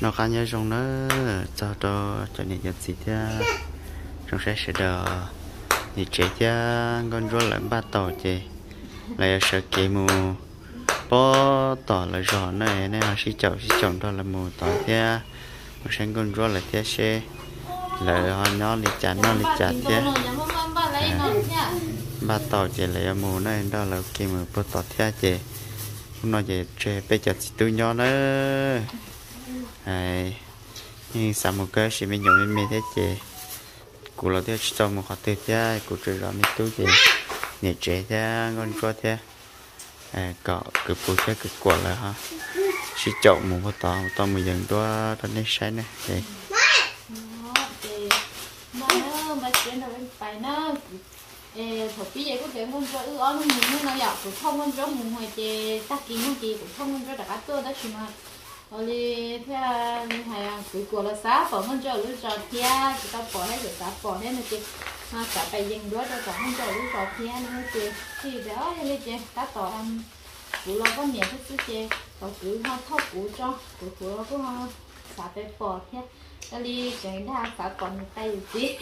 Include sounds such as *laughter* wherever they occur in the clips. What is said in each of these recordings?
nó cá nhớ trong nó cho cho cho nên nhận gì thế trong sẽ sẽ đờ thì chế cha con rô lại ba tàu chế lại sợ kì mù. Bó tỏ là rõ này nên là sĩ chậu sĩ chồng đó là mù tỏ thế một sáng con rô là thế xe lại họ nó đi chả nó đi chả thế ba tàu chế lại mù này đó là kì mù bó tỏ thế chế nó về chế bây giờ chỉ tôi nhỏ nữa ai nhưng sao một cái chỉ mình dùng mình thế chị, cụ là thế cho một hạt tuyệt thế cụ chỉ là mình tu chị, nhẹ trẻ thế con cho thế. À cọ cực phụ thế cực quả là ha chỉ chậu một cái tàu tàu mình dừng đó đó nên sai này đây có thể muốn cho ư muốn nó dọc cũng không muốn cho muốn hồi ta muốn cũng không muốn cho tôi đó mà rồi đi theo hay cứ của là xã phở muốn cho lúc trò thia chị tao bỏ hết rồi xã bỏ hết này chị mà cả bài dừng đó cho cả muốn cho lúc trò thia nữa chị thì đó như chị ta tỏ ăn cú lo có nhiều thứ chứ chị tao cứ hoa thóc cú cho cú cú lo có hoa xã phải bỏ thia ta đi cái đa xã còn tay gì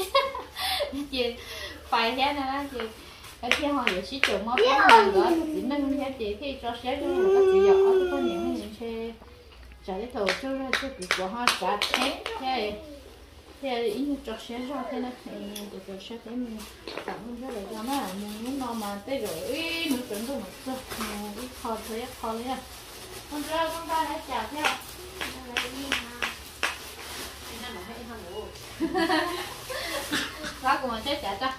chị phải thế này chị cái kia họ để chỉ trồng mắm cái nữa chỉ nâng thế chị khi cho xé cho nó chỉ nhỏ thì có những những xe trả cái thầu cho ra cho cái của họ trả thế thế thế ý như cho xé ra thế này để cho thế mình tặng ra để cho nó mình muốn nó mà tới rồi ý chuẩn không một chút, ít khó thôi khó lấy à con ra con ta đã trả theo Quá của mình sẽ chả cho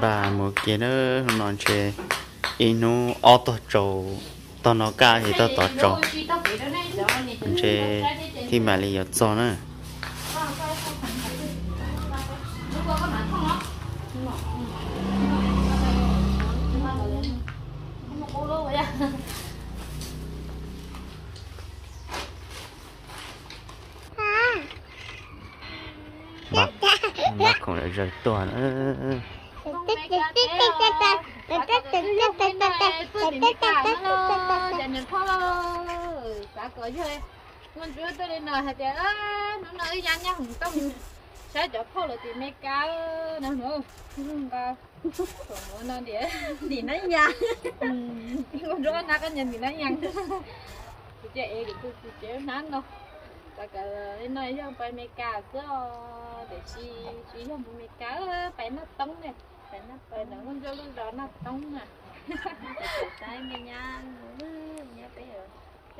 bà một kia nữa non chè inu auto trâu tao nó ca thì tao tỏ trò chè thì mà lì lấy cho nữa bác bác không lại rời toàn nữa con chú tôi đi nói hạt á nó nói nhanh nha không tông sẽ cho phô là tiền mấy cá nó nữa. Không cao nó đi thì nó nha con chú nó cái nhìn thì nó nhanh chị em thì tôi chị nắng đâu. Tại cái nói cho phải mấy cá cứ để chi chi cho mấy cá phải nó tống này phải nó phải nó con chú lúc đó nó tống à tại mình nha nha bây giờ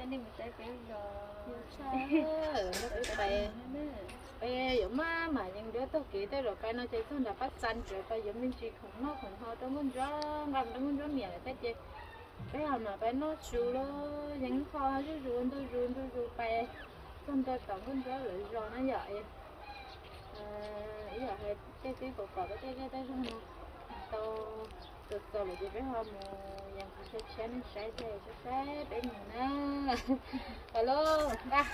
nên mình sẽ phải rồi bây giờ mà mà những đứa tôi kỹ tới rồi cái nó chơi không đã phát sinh rồi bây giờ mình chỉ không nó không ho trong con gió làm trong con gió miệng là chứ bây giờ mà phải nó chịu lo những kho chứ ruộng tôi ruộng tôi ruộng phải con tôi tổng con gió lại rồi nó vậy ý là hay cái cái bộ cỏ cái cái cái cái không tao từ từ là chỉ phải hôm yang sẽ sẽ nên sẽ thế sẽ sẽ bên nè hello ba.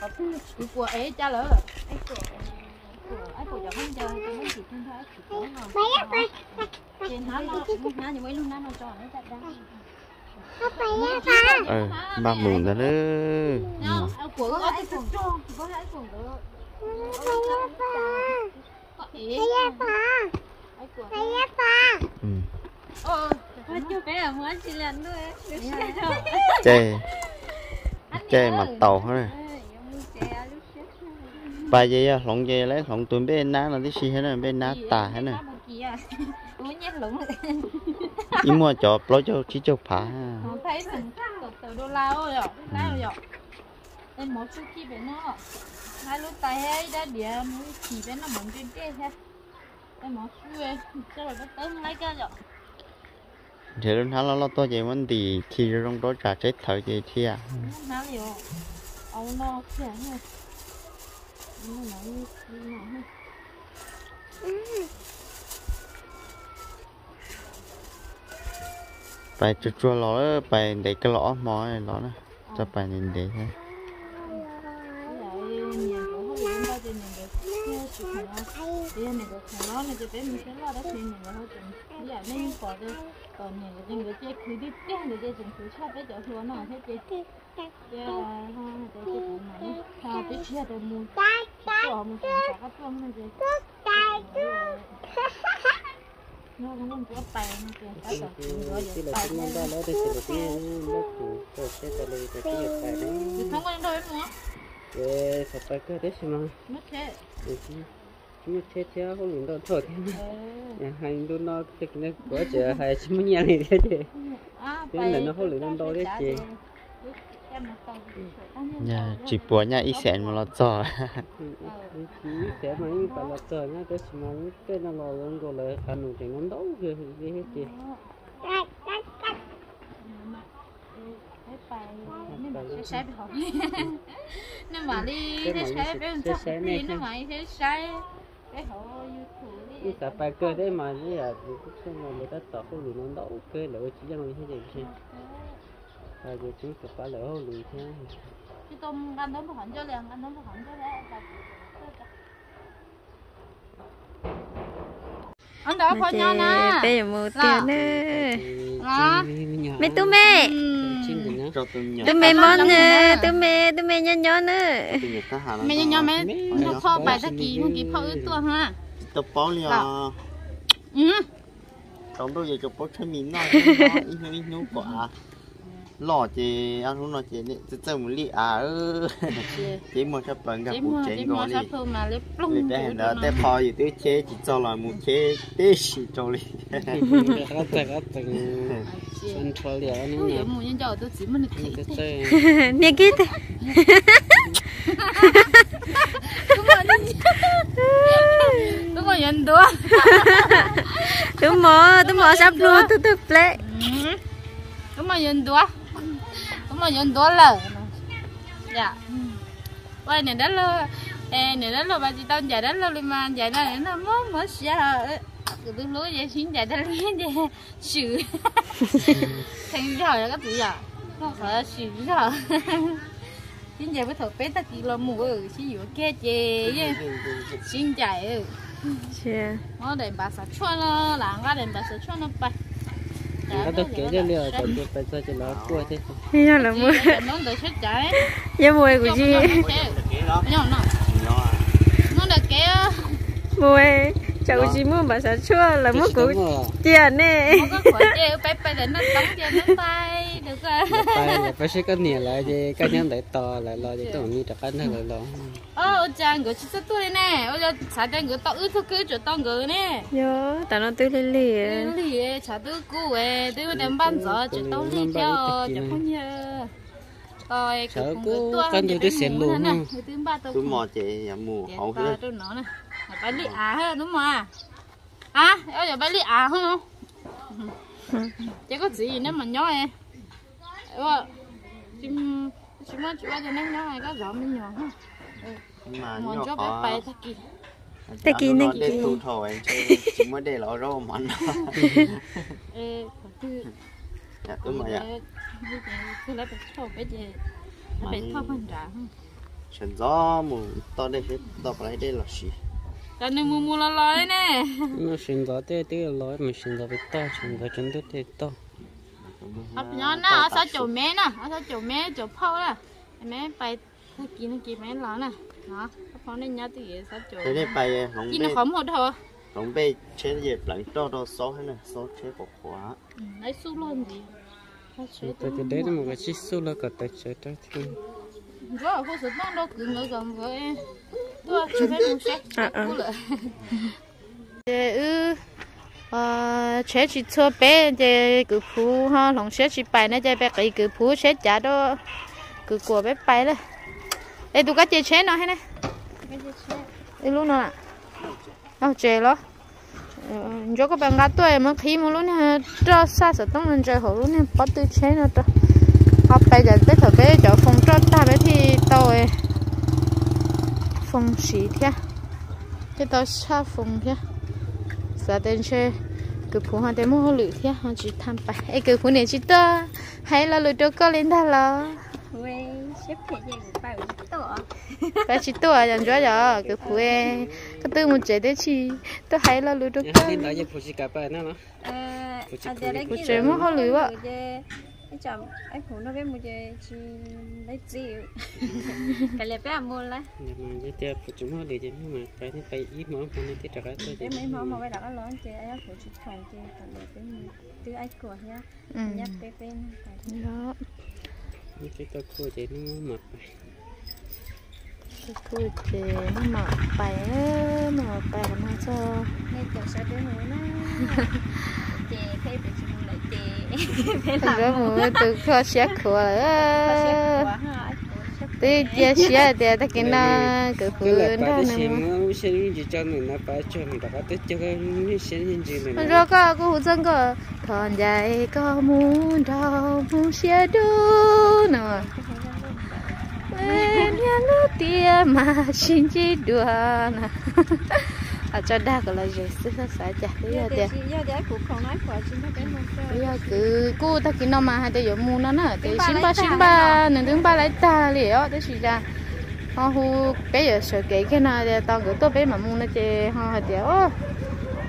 Học cái của ấy cha lỡ ấy của ấy của cháu không chờ cho mấy chị thân thôi chị có mà trên nó nó nó như mấy lúc nó nó cho nó chặt ra. Ờ ba. Mùn ra đó. Của ấy của có ấy của đó ừ Ờ, chưa bé là muốn lần thôi. chơi chơi mặt tàu hết ba giây á? Lỏng giây lấy lỏng tuần bên ná là cái gì hết nè bên ná tà hết nè *laughs* ý mua cho lo cho chỉ cho phá. Thấy mình từ từ đô la rồi rồi rồi em một chút chi bên nó. Hai lúc tay ấy đã địa mũi chỉ bên nó mỏng trên kia ha. Em một chút ấy cho rồi nó tới lấy cái rồi thì lúc đó nó to vậy vấn đề khi trong đó trả chết thời gì thì à nào bài chua chua lỏ bài để cái mò này lõ nè cho bài nhìn để thôi giờ này có khả nó này cho bé mình sẽ lo đó thì mình là hơi chừng giờ nên có được còn nhiều cái những cái chơi cứ đi tiền để chơi chừng cứ chát bé thua nó thế. Chơi chơi ha để chơi cái chia để mua của một phần trả các phương này gì nó cũng không có bài nó kìa cái là chúng nó đó nó thì sẽ được cái nó chủ có đây tại cái hiện tại đấy không có đâu nữa sẽ phải cái đấy mà nó thế chúng chết chết không nhìn đâu thôi hai đứa nó cái nó có chờ hai chúng mình nhà này thế chứ. À Thế là nó không lựa năm đôi đấy chị. nhà chỉ bùa nhà ít xẹn mà nó cho chỉ sẽ mấy bạn là chờ nhá cái mà cái nó lo luôn rồi là ăn được thì nó đấu cái cái hết chị. Sai bị hỏng nên mà đi cái sai bên đi nó mà cái sai cái đi cả bài cơ đấy mà như là cũng không là người ta tỏ không lừa nó đấu cái lỡ chỉ cho nó như thế chứ và giờ chúng sẽ phải lỡ không thế. Chứ tôm ăn nó hỏng cho liền? Ăn nó hỏng cho đấy? Anh đó phải nhau nè. bây giờ mua tiền Đó. mẹ tu mẹ cho tôi tu mẹ món nữa tu mẹ tu mẹ nhỏ nhỏ tôi nhớ ta hà mẹ mẹ nó kho bài ta kỳ nó kỳ phao ướt tua ha tôi bó liền ừ trong tôi giờ chụp bó chơi ít nó ít nó quả lò chị ăn hôm nào chị đi tôi chơi một ly à *laughs* chị. Mua sắp bằng gặp chén mua gọi sắp đi plong bé hình đó té phò gì tôi chế chỉ cho là một chế tế chỉ cho đi bạn các bạn chân cho liệu tôi nữa giờ mua nhân cho tôi chỉ muốn nè được tay nè kia thế đúng rồi nhân đua tu mò tu mò sắp luôn tu tu play. Đúng rồi nhân đua. đúng rồi nhân đua lờ dạ. Quay này đó lo ê này đó lo bà chị tao chạy đó lo đi mà chạy đó nó mất mất sợ. Cứ tôi lúa vậy xin chạy đó liền vậy. Xử thành giờ là cái gì à nó phải xử giờ xin chạy với thợ bé ta kỳ lo mù ừ xin dụ kia chê xin chạy ừ. Chưa nó để bà sẽ cho nó làm ra để bà sẽ cho nó bay các bạn kể cho liệu tại cái phải cho cho nó cua thế nhỏ là mua nó để chết chạy giờ mua của gì nó nó nó để cái mua cháu của chị mua bà xã chua là mua của tiền nè nó có khỏi chơi bay bay để nó tống cho nó bay được rồi phải phải sẽ có nhiều lại thì cái nhân để to lại lo thì tôi nghĩ chắc ăn thôi lại lo. Ơ chàng người chỉ tôi nè. Ôi chả chàng người tao ư thôi cứ chỗ tao người nè. Yo tao nó tươi lì lì. Lì chả tôi cũ ấy tôi đem ban giờ chỗ tao lì theo chả không nhớ rồi cũ, con tôi sẽ luôn ha. tôi tôi tôi mò chị à mù Dạ, hậu to hết tôi nói nè. Bánh lì à ha đúng không à? À ôi giờ bánh lì à không? *laughs* Chỉ có gì nếu mà nhói em ôi chim chim nó chịu cho nó nhói có rõ mới nhỏ ha mà nhỏ cho bé bay ta kì Ta kỳ này để kỳ. tu thầu anh chơi chỉ mới để rau mặn ê tôi dạ tôi mà dạ tôi lấy bạch thâu bé gì bạch thâu phân trả chuyển gió mù to đây hết to phải đây là gì cái này mua mua là lời nè. Nó sinh ra thế thế lo mình sinh ra bị to sinh ra chân đứt thế to ấp nhỏ nè ở sao chỗ mẹ nè ở sao chỗ mẹ chỗ phao nè mẹ bay ta kì nó kì mẹ lỡ nè. Đó phao nên nhớ từ gì sao chỗ thế đây bài không chỉ biết nó khóm một thôi. không biết chế gì lạnh to to số hay là số chế của quá Ừ, lấy xu luôn. Gì Nó chế tôi thì đấy là một cái chiếc số là cả tay chơi đó thì rất là vô sự nó đâu cứ ngỡ gần với tôi chưa biết mua sách À, à. cũ lại. *laughs* Để ư ờ chế chỉ cho bé để cứ phú ha lòng chế chỉ bài này để bé cái cứ phú chế trả đó cứ của bé bài đấy ê tụi cái chế chế nó hay này ê luôn nè ạ chế lo cho các bạn gạt tuổi mà khi mà luôn nè cho xa sợ tông lên chơi hồ luôn nè bắt từ chế nó cho học bây giờ tới thời bé cho phòng cho ta bé thì tôi phòng xí thế cái tôi xa phòng thế giờ đến chơi cứ phụ họ đến mua lử thế họ chỉ tham bài ấy cứ phụ này chỉ to hay là lử cho có lên thà là quê xếp thế gì phải tổ cái chỉ to à chẳng cho giờ cứ phụ ấy cái tư một chế đấy chỉ tôi hay là lử cho có thì nói về phụ sĩ cả bài nữa nó. Phụ chế mua họ cái chồng phụ nó biết mua chơi chi lấy chịu *laughs* cái lẹp bé mua lấy nhưng mà cái tiêu của chúng nó để cho nhưng mà cái này phải ít món còn cái trả cái mấy món mà bây giờ nó lớn chơi anh phụ chỉ chơi lẹp bé mua từ anh của nhá. Ừ. Nhắc bé bé đó cái tôi cô chạy nó mập cái cua chè nó mở bài á mở bài mà cho nghe chồng sao bé mua nó chè thấy bị chỉ mua lại chè bé làm cái mùi từ kho xé khổ xếp tí chia xé thì ta cái nó cái cái là phụ đó cái nè xem nó sẽ như cho mình nó phải cho mình đã tới cho cái sẽ như gì này rồi có cô dân có còn dài có muốn đâu muốn xé đu nè. Bên nhà nước tia mà xin chỉ đùa nè *laughs* à cho đa cái là gì? Sức sợ chả bây giờ giờ thì thì giờ chỉ bé chơi. Cứ cô ta cái nó mà hai đứa mua nó nè. Thì xin ba xin ba nên đứng ba lấy ta liền đó thì ra họ hu bây giờ sợ cái cái nào thì tao cứ tôi bé mà mua nó chơi họ thì ô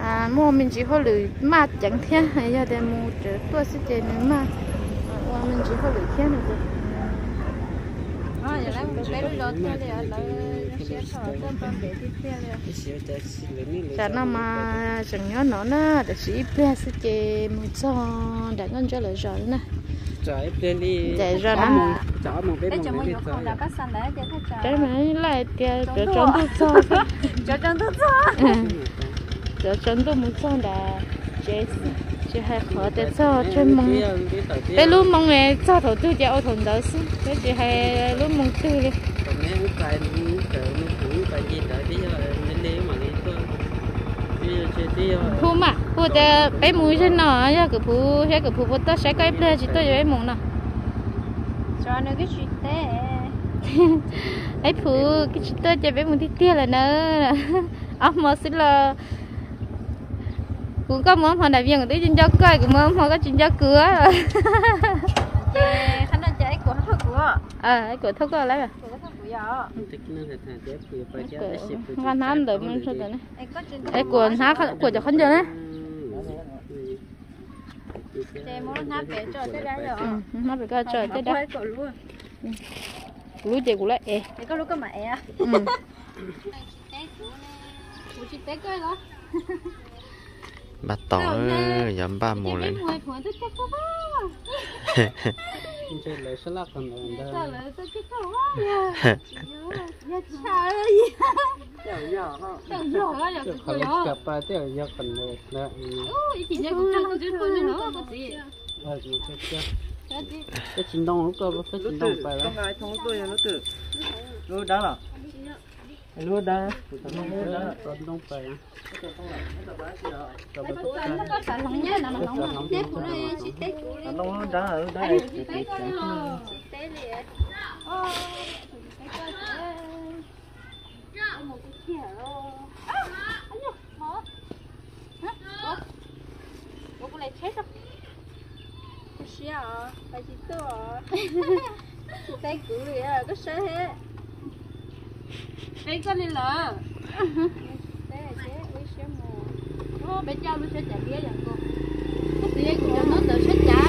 à mua mình chỉ có lười mà chẳng thế hay giờ thì mua chứ tôi sẽ chơi nữa mà mình chỉ có lười thế nữa thôi Ờ, giờ lấy một bé lúa lót theo thì ở lại để xin lấy nó chả nó mà chẳng nhớ nó nữa để sĩ bé sẽ chơi một son để con cho lời rồi nè trái bên đi Chạy ra nó. là sàn đấy để thay cái trà. mà lại để đua. trốn tôi cho Cho chân tốt cho. giờ trốn tôi muốn cho đã chế chế hay khó để cho trên mong cái lúc mong nghe cho thầu tư cho ô thùng đó xí cái chị hay lúc mong tư đi phu mà phu để bé mũi trên nó ya cái phu hay cái phu bớt tất sẽ cái bé chỉ tôi bé mong nè Cho nó cái chuyện té. ấy phu cái chỉ tôi cho bé mũi thì tia là nữa ông mà xin là cũng có món họ đại viên của tí trên cho coi cũng món họ có chuyện cho cửa khăn nó chè của hết của. à của thâu có lấy à Của của cái phải ngon lắm rồi mình sao này Em có chuyện ấy của há của cho khăn chưa đấy nó bé cho tới đấy rồi. ừ nó bị coi trời tới đó Quay cổ luôn. lú chị cũng lấy ê Để có mẹ à. ừ. Của té coi đó. bắt tỏ dám ba mùa lên *laughs* *laughs* đó. đó. Rồi cái Cái chính đông lúc cơ cái chính đông phải đó. ai không tôi nó tự nó đá là lúa đá Nó đá còn đông phải. nó có sản lòng nhá nó lòng Nó Té của nó chị nó. nó đá ở đá Chị té liền. Ôi, cái coi kìa. một cái kia rồi. À, anh nhớ, mở. Hả? Ủa? Ủa, con này chết rồi. Cái xí à. Phải chị to à. Chị té của đi à. Có sớ hết. Đây con đi lỡ. Là chế. Ui xé mù. Bé cho nó sẽ trả kia vậy cô. Cái gì cũng cho nó tự sẽ trả.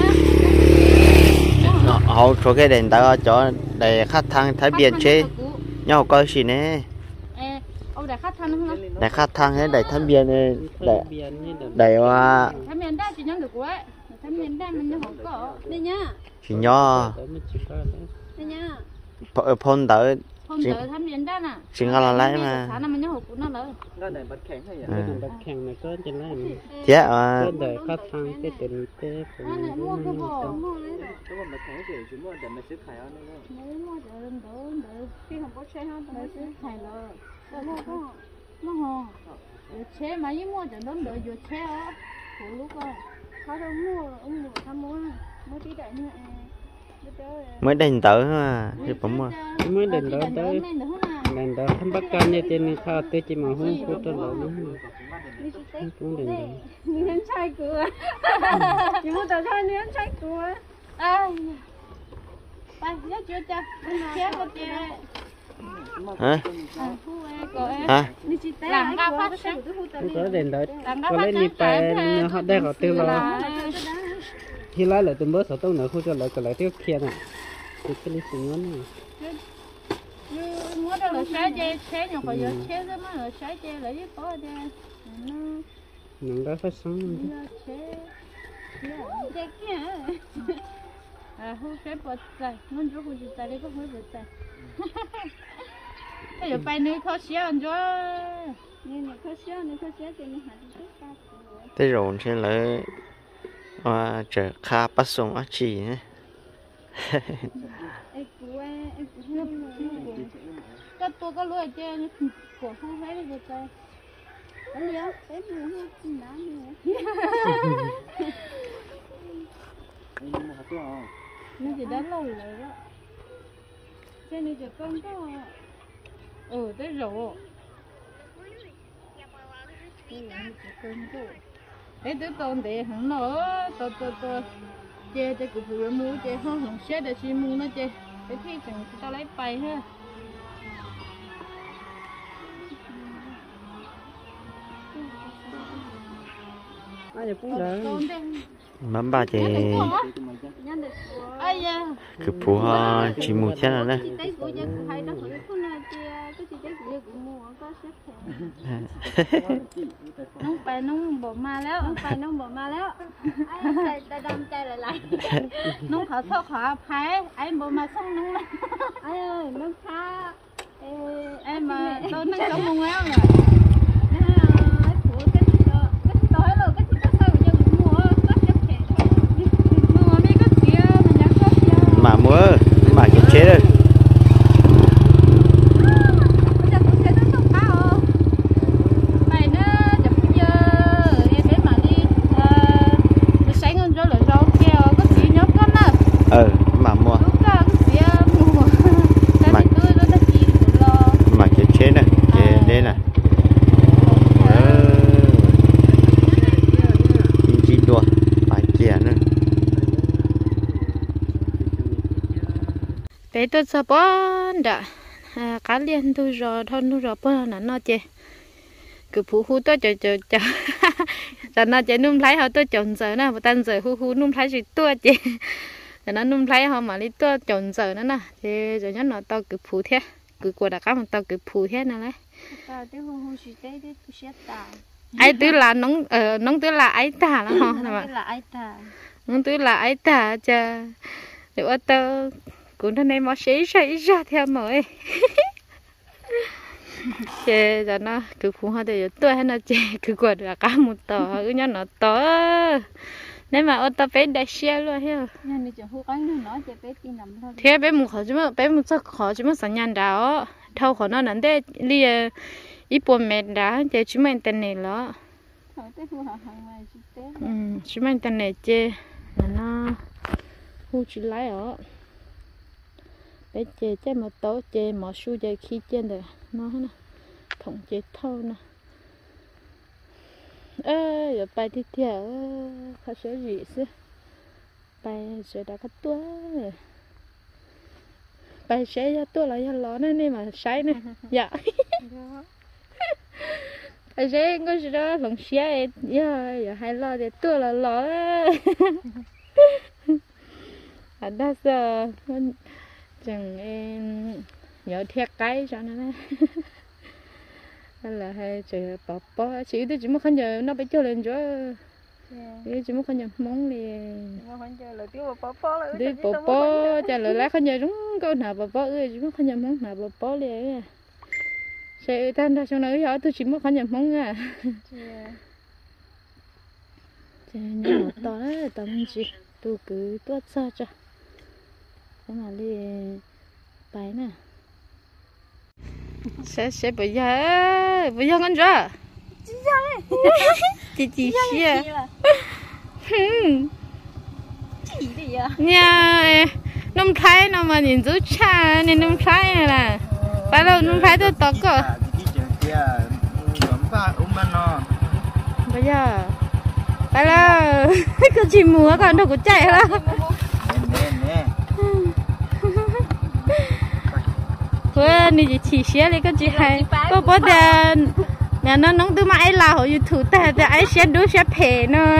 nó hậu số cái đèn tao cho để khách thang thái biển chế nhau coi gì nè đã khách thân không để khách thang ấy để thái biển này để biển để qua Thái miền đa chỉ nhắn được quá. Thái miền đa mình không có. Đây nha. chỉ có đấy. Đây nha. phone tới Đợi nè. chỉ ngon là lấy mà của nó nó này bật khánh hay đường bạc khen này có trên này. thế à Cái đời khách thang cái tiền tế của À, này mua cái nếu mà bật khánh thì chúng mua để mà xếp khải ăn đấy mua đỡ đỡ đỡ. Khi không có xe không? Đỡ sẽ thầy lỡ. Đỡ mua có. Nó hò. Chế mà với mua cho nó đỡ vừa chế á. Phụ lúc rồi. Họ đâu mua. Ông mua thăm mua. Mua tí đại nữa. Mới đèn tới mà thì cũng mà Mới đền tới. Nè. Đền đỡ không bắt can như trên khao tế chỉ mà không có cho lỡ nữa. Cũng đền. Mình em trai cửa. *laughs* Chị mua tờ khai em trai cửa. À. Ba, nhớ chưa cha. Chế có chế. hả À, hả. Làm ra phát Không có đền ra Có bài thế, họ đây họ tiêu lo. 起来了，就没啥动了，好像来过来钓钳了，就这里什么的。有有摸到了三节钳，然后有钳嘛，有三节，然一破的。两个会生。有钳，有钳钳。哎，好，随便摘，我如果去摘那个，我会摘。哈哈哈哈哈！哎呦，摆那颗西洋姜。你你颗小，你颗小姜还是最好吃的。在农村来。Sẽ là à chờ kha bắt sông á chỉ nhé em cú em em cú không cái tôi có lúa chơi của không thấy được tay Anh nhớ, em muốn hết đá nữa. nó chỉ đã lâu rồi đó cái này chỉ con có ừ tới rồi cái này chỉ con có để tới con để hắn nó to to to chơi tới cục vừa mua chơi không không xe để xin mua nó chơi để khi chẳng tao lấy bay ha ai cũng được con đây. Mắm ba chị Nhân được của ai da cứ phù ha chỉ một thế nào đấy chị thấy của dân hay đó của con này chia cái chị thấy của dân của mua có xếp thẻ. nông bay nông bộ maแล้ว Không phải nông bỏ maแล้ว. Ai ta đâm tay lại lại. น้องขอโทษขออภัยไอ้บ่มาส่งน้องเลย Ai ơi, nông tha. Ê, ไอ้มาโดนนั่งจ้องมงแล้วเลย à, của cái chị đó, cái chị cho sa bón đã à, cá liền tôi rồi thôi nó rồi bơ là nó chê. Cứ phụ hú tôi chờ chờ chờ *laughs* là nó chê nung lấy họ tôi chọn giờ nè một tan giờ hú hú nung lấy gì tôi chê. *laughs* Là nó nung lấy họ mà đi tôi chọn giờ nữa nè chê rồi nhớ nó tao cứ phụ thế. Cứ qua đã cá mà tao cứ phụ thế nè đấy. ai tứ là nóng ờ nóng tứ là ai ta *laughs* là họ nóng tứ là ai ta nóng tứ là ai ta cha để ô tô cũng thân em mà xí xí ra theo mới chê giờ nó cứ phụ hoa thì tôi hay nó chơi cứ quật là cá một tờ cứ nhớ nó tờ. Nên mà ô tô bé đã xe luôn hiểu nên đi chọn hú cái nó chê bé đi nằm thôi. Thế bé muốn khó chứ mà bé muốn sức khó chứ mà sáng nhàn đó thâu khó nó nắn thế li ờ, ít buồn mệt đã chê chứ mà tên này lọ ừ chứ mà tên này chê. Nó hú chỉ lái ở bé chê chê mà tố chê mà su chê khi chê được nó nè thủng chê thâu nè. Ơ giờ bài đi theo khó số gì chứ bài sẽ đã cắt tua. Bài sẽ ra tua là ra ló nên nên mà sai nè. *laughs* Dạ. dạ. Bài sẽ có gì đó lòng xe dạ, giờ giờ hai lo để tua là ló *laughs* à đã giờ con chẳng em nhớ thiệt cái cho nó *laughs* là hay chờ bỏ bỏ. Chỉ tôi chỉ muốn không giờ nó bị cho lên chỗ Thế chỉ muốn không giờ mong liền chờ đi bỏ bỏ trả lời lại không giờ. đúng câu nào bỏ bỏ ơi chỉ muốn không giờ mong nào bỏ bỏ liền sẽ tan ra đó giờ tôi chỉ muốn không giờ mong à. Chà, nhỏ to đấy tao mình chỉ tôi cứ tuốt sao cho thế mà đi bài nè. *laughs* Sẽ sẽ bây giờ bây giờ con chưa chị chị xia. Chỉ nha nông thái nó mà nhìn chú cha nên nông thái này là. Phải đâu nông thái tôi to cơ. Bây giờ. Phải là cái chim múa còn đâu có chạy là thôi ni chỉ chỉ xé đi cái gì hay có bữa đèn nhà nó nóng từ mà ai là họ youtube ta ta ai xé đứa xé phê nữa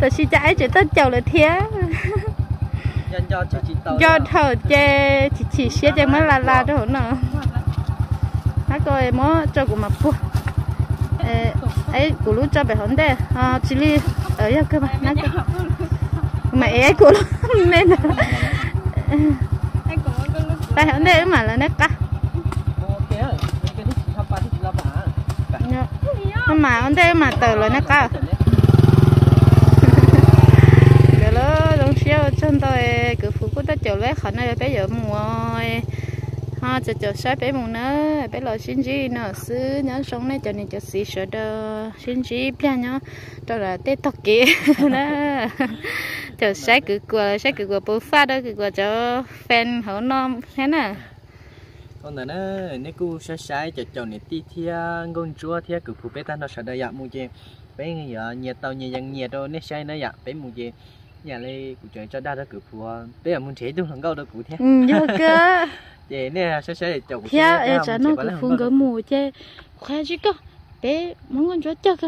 tôi chỉ chạy chỉ tới chầu là thế do thở chê chỉ chỉ xe chê mới là là đó nữa nó. Coi mó cho của mà phụ ấy của lúc cho bé hòn đây à chỉ li ở nhà cơ mà nó mà ấy của lúc nên *laughs* bé hòn đây mà là nó cá làm à nó mà hòn đây mà từ là nó cá cái đó đồng xíu chân tôi cứ phụ của ta chịu lấy khả năng bây giờ mùa ha chờ chờ sai bé mùng nữa bé lo xin gì nữa xứ nhớ sống này cho nên cho xí sợ đó xin gì bé nhớ đó là tết kia. *laughs* Đó chờ sai cứ qua sai cứ qua bố phát đó cứ qua cho fan hậu non thế nè còn nữa nếu cô sai sai cho chồng này ti thia ngon chúa thia cứ phụ bé ta nó sợ đây ạ mua gì bé người nhiệt tàu nhiệt dân nhiệt đâu nếu sai nó ạ bé mua gì nhà này cụ trời cho đa đó cứ phụ bé ở muốn chế tôi thằng câu đó cụ thia. Ừ nhớ cơ. *laughs* Chị nè sai sai chồng thế em trả nó cứ phun cái mùa chứ khoe chứ cơ bé muốn con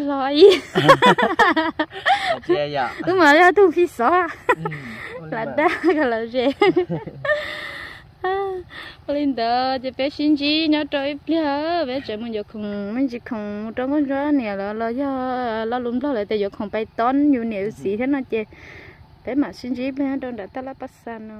loại chị ạ? Cứ mà ra tu phi Ừ, là đa cái là gì lên đó chỉ bé xin gì nhớ trời bây giờ bé trời mình giờ không mình chỉ không trong con chó nè là là do là luôn đó lại tại giờ không bay tón nhiều nhiều gì thế nào chị bé mà xin gì bé đâu đã ta là bắt san